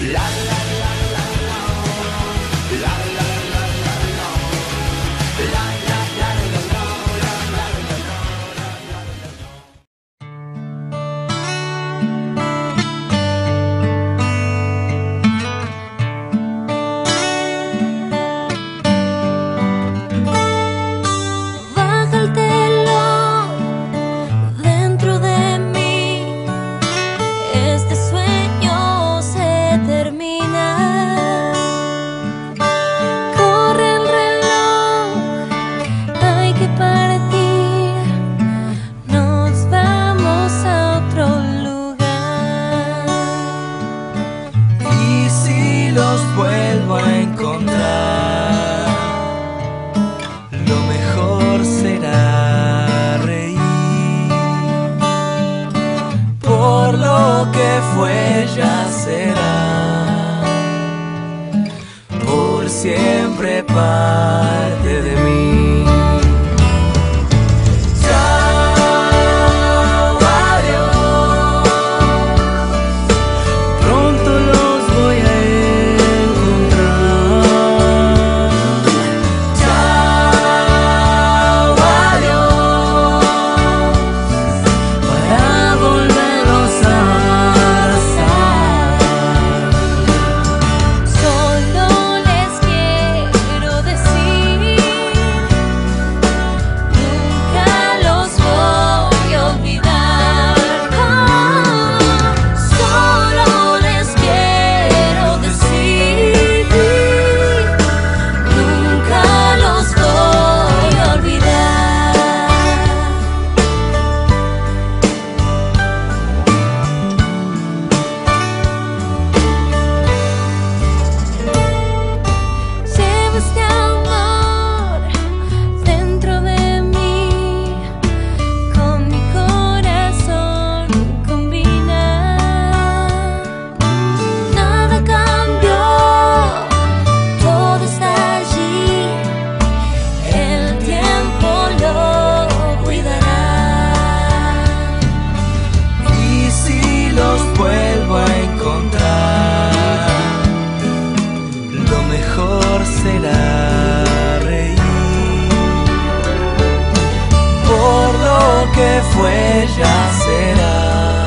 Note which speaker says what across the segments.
Speaker 1: la, la. lo que fue ya será. Por siempre para mejor será reír. Por lo que fue ya será.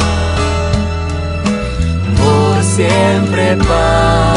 Speaker 1: Por siempre paz